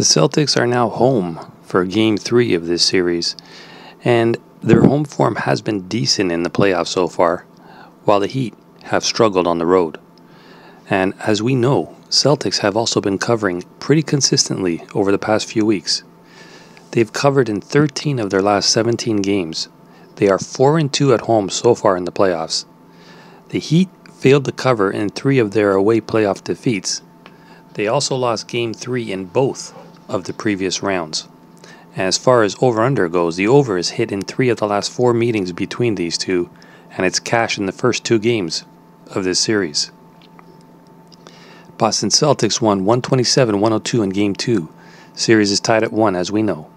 The Celtics are now home for game three of this series, and their home form has been decent in the playoffs so far, while the Heat have struggled on the road. And as we know, Celtics have also been covering pretty consistently over the past few weeks. They've covered in 13 of their last 17 games. They are 4 and 2 at home so far in the playoffs. The Heat failed to cover in 3 of their away playoff defeats. They also lost game 3 in both of the previous rounds. As far as over under goes, the over is hit in 3 of the last 4 meetings between these two, and it's cash in the first 2 games of this series. Boston Celtics won 127 102 in Game 2. Series is tied at 1, as we know.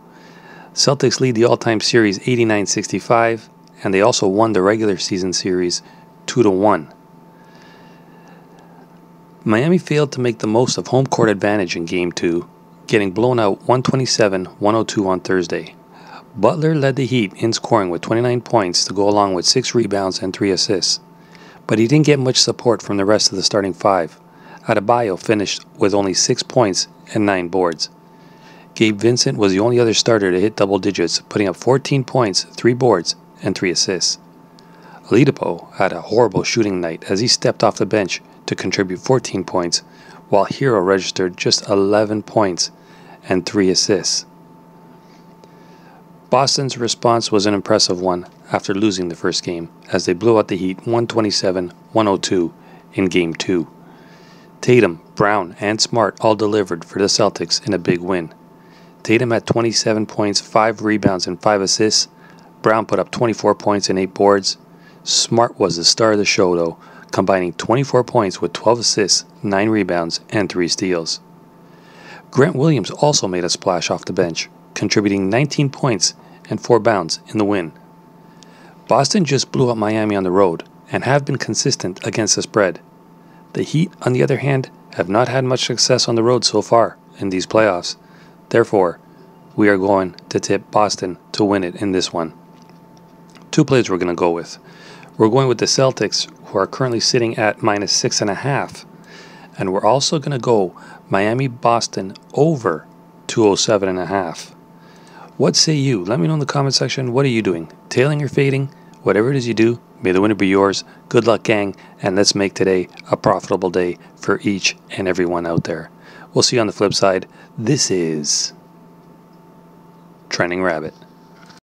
Celtics lead the all time series 89 65, and they also won the regular season series 2 1. Miami failed to make the most of home court advantage in Game 2, getting blown out 127 102 on Thursday. Butler led the Heat in scoring with 29 points to go along with 6 rebounds and 3 assists, but he didn't get much support from the rest of the starting five. Adebayo finished with only 6 points and 9 boards. Gabe Vincent was the only other starter to hit double digits, putting up 14 points, 3 boards, and 3 assists. Oladipo had a horrible shooting night as he stepped off the bench to contribute 14 points, while Herro registered just 11 points and 3 assists. Boston's response was an impressive one after losing the first game, as they blew out the Heat 127 102 in Game 2. Tatum, Brown, and Smart all delivered for the Celtics in a big win. Tatum had 27 points, 5 rebounds, and 5 assists. Brown put up 24 points and 8 boards. Smart was the star of the show, though, combining 24 points with 12 assists, 9 rebounds, and 3 steals. Grant Williams also made a splash off the bench, contributing 19 points and 4 bounds in the win. Boston just blew up Miami on the road and have been consistent against the spread. The Heat, on the other hand, have not had much success on the road so far in these playoffs. Therefore, we are going to tip Boston to win it in this one. Two plays we're going to go with. We're going with the Celtics, who are currently sitting at minus six and a half. And we're also going to go Miami Boston over 207 and a half. What say you? Let me know in the comment section. What are you doing? Tailing or fading? Whatever it is you do, may the winner be yours. Good luck, gang, and let's make today a profitable day for each and everyone out there. We'll see you on the flip side. This is Trending Rabbit.